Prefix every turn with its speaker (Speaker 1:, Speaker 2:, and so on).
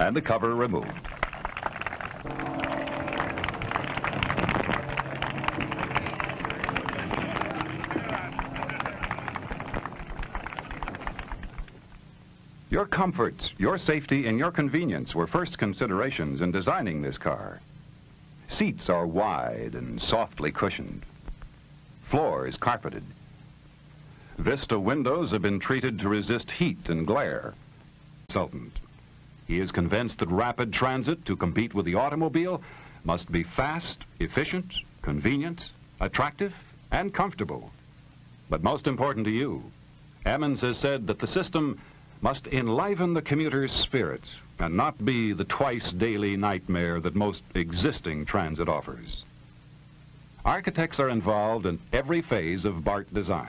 Speaker 1: and the cover removed. Your comforts, your safety, and your convenience were first considerations in designing this car. Seats are wide and softly cushioned. Floor is carpeted. Vista windows have been treated to resist heat and glare. Consultant. He is convinced that rapid transit to compete with the automobile must be fast, efficient, convenient, attractive, and comfortable. But most important to you, Emmons has said that the system must enliven the commuter's spirit and not be the twice daily nightmare that most existing transit offers. Architects are involved in every phase of BART design.